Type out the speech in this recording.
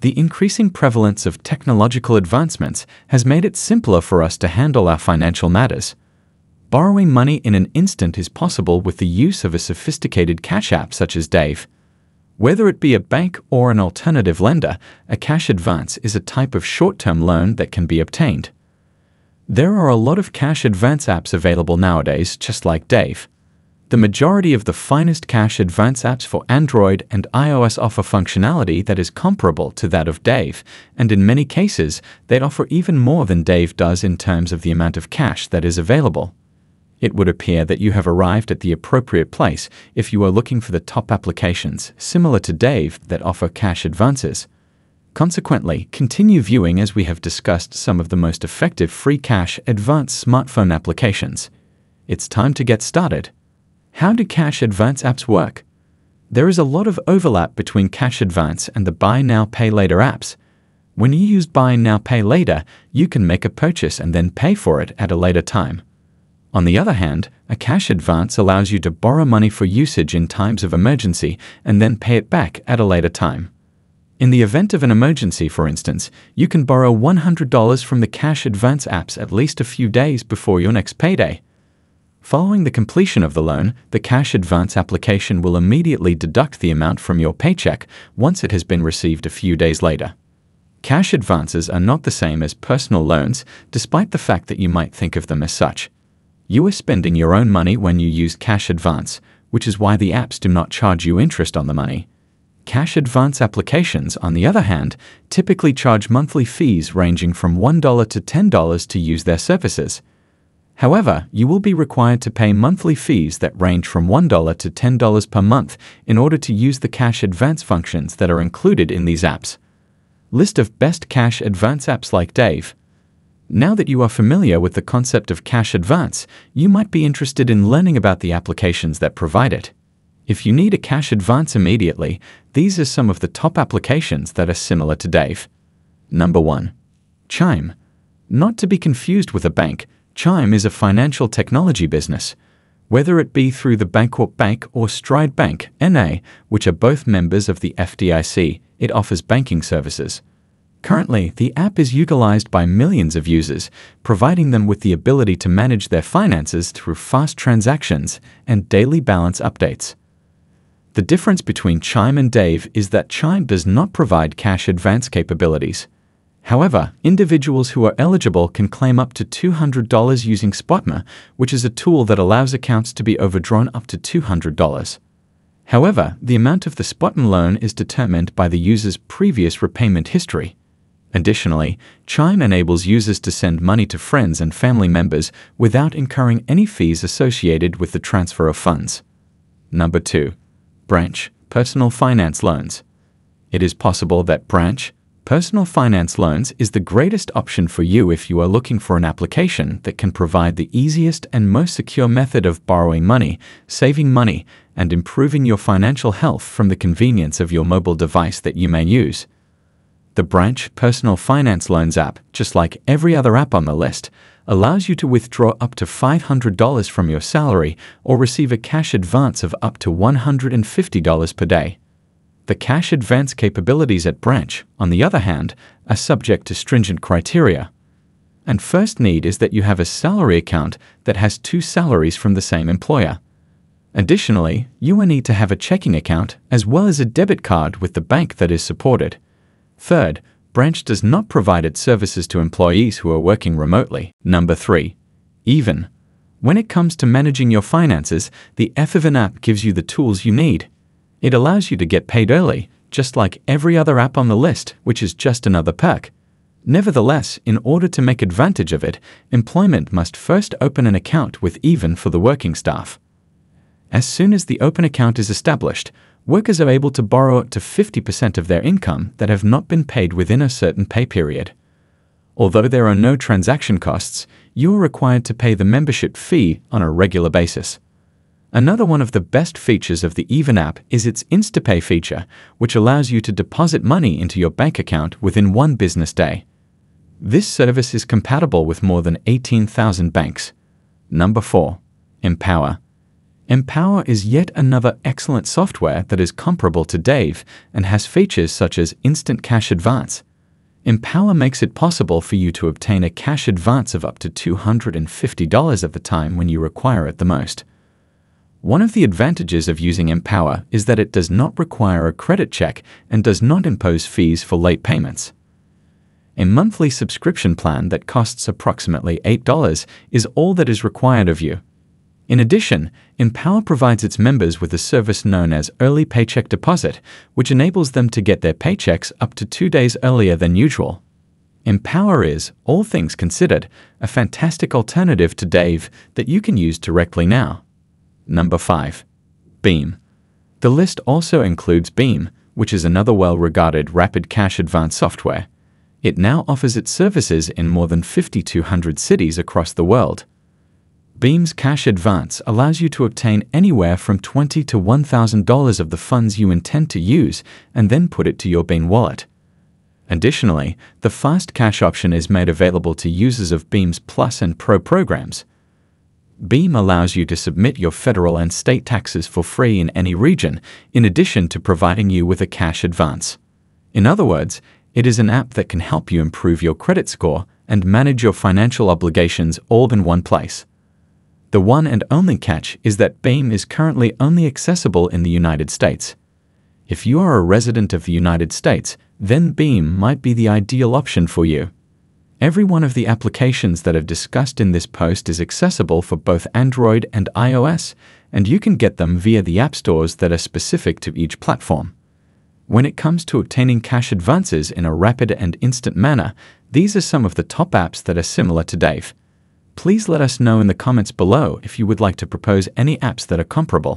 The increasing prevalence of technological advancements has made it simpler for us to handle our financial matters. Borrowing money in an instant is possible with the use of a sophisticated cash app such as Dave. Whether it be a bank or an alternative lender, a cash advance is a type of short term loan that can be obtained. There are a lot of cash advance apps available nowadays, just like Dave. The majority of the finest cash advance apps for Android and iOS offer functionality that is comparable to that of Dave, and in many cases, they offer even more than Dave does in terms of the amount of cash that is available. It would appear that you have arrived at the appropriate place if you are looking for the top applications, similar to Dave, that offer cash advances. Consequently, continue viewing as we have discussed some of the most effective free cash advance smartphone applications. It's time to get started. How do cash advance apps work? There is a lot of overlap between cash advance and the buy now pay later apps. When you use buy now pay later, you can make a purchase and then pay for it at a later time. On the other hand, a cash advance allows you to borrow money for usage in times of emergency and then pay it back at a later time. In the event of an emergency, for instance, you can borrow $100 from the cash advance apps at least a few days before your next payday. Following the completion of the loan, the cash advance application will immediately deduct the amount from your paycheck once it has been received a few days later. Cash advances are not the same as personal loans, despite the fact that you might think of them as such. You are spending your own money when you use cash advance, which is why the apps do not charge you interest on the money. Cash advance applications, on the other hand, typically charge monthly fees ranging from $1 to $10 to use their services. However, you will be required to pay monthly fees that range from $1 to $10 per month in order to use the cash advance functions that are included in these apps. List of best cash advance apps like Dave. Now that you are familiar with the concept of cash advance, you might be interested in learning about the applications that provide it. If you need a cash advance immediately, these are some of the top applications that are similar to Dave. Number 1. Chime. Not to be confused with a bank, Chime is a financial technology business. Whether it be through the Bancorp Bank or Stride Bank, NA, which are both members of the FDIC, it offers banking services. Currently, the app is utilized by millions of users, providing them with the ability to manage their finances through fast transactions and daily balance updates. The difference between Chime and Dave is that Chime does not provide cash advance capabilities. However, individuals who are eligible can claim up to $200 using SpotMe, which is a tool that allows accounts to be overdrawn up to $200. However, the amount of the SpotMe loan is determined by the user's previous repayment history. Additionally, Chime enables users to send money to friends and family members without incurring any fees associated with the transfer of funds. Number 2. Branch Personal Finance Loans. It is possible that Branch Personal finance loans is the greatest option for you if you are looking for an application that can provide the easiest and most secure method of borrowing money, saving money, and improving your financial health from the convenience of your mobile device that you may use. The Branch Personal Finance Loans app, just like every other app on the list, allows you to withdraw up to $500 from your salary or receive a cash advance of up to $150 per day. The cash advance capabilities at Branch, on the other hand, are subject to stringent criteria. And first need is that you have a salary account that has two salaries from the same employer. Additionally, you will need to have a checking account as well as a debit card with the bank that is supported. Third, Branch does not provide its services to employees who are working remotely. Number 3. Even. When it comes to managing your finances, the Even app gives you the tools you need. It allows you to get paid early, just like every other app on the list, which is just another perk. Nevertheless, in order to make advantage of it, employment must first open an account with Even for the working staff. As soon as the open account is established, workers are able to borrow up to 50% of their income that have not been paid within a certain pay period. Although there are no transaction costs, you are required to pay the membership fee on a regular basis. Another one of the best features of the Even app is its InstaPay feature, which allows you to deposit money into your bank account within one business day. This service is compatible with more than 18,000 banks. Number 4. Empower. Empower is yet another excellent software that is comparable to Dave and has features such as instant cash advance. Empower makes it possible for you to obtain a cash advance of up to $250 at the time when you require it the most. One of the advantages of using Empower is that it does not require a credit check and does not impose fees for late payments. A monthly subscription plan that costs approximately $8 is all that is required of you. In addition, Empower provides its members with a service known as Early Paycheck Deposit, which enables them to get their paychecks up to two days earlier than usual. Empower is, all things considered, a fantastic alternative to Dave that you can use directly now. Number 5. Beem. The list also includes Beem, which is another well regarded rapid cash advance software. It now offers its services in more than 5,200 cities across the world. Beem's Cash Advance allows you to obtain anywhere from 20 to $1,000 of the funds you intend to use and then put it to your Beem wallet. Additionally, the Fast Cash option is made available to users of Beem's Plus and Pro programs. Beem allows you to submit your federal and state taxes for free in any region, in addition to providing you with a cash advance. In other words, it is an app that can help you improve your credit score and manage your financial obligations all in one place. The one and only catch is that Beem is currently only accessible in the United States. If you are a resident of the United States, then Beem might be the ideal option for you. Every one of the applications that I've discussed in this post is accessible for both Android and iOS, and you can get them via the app stores that are specific to each platform. When it comes to obtaining cash advances in a rapid and instant manner, these are some of the top apps that are similar to Dave. Please let us know in the comments below if you would like to propose any apps that are comparable.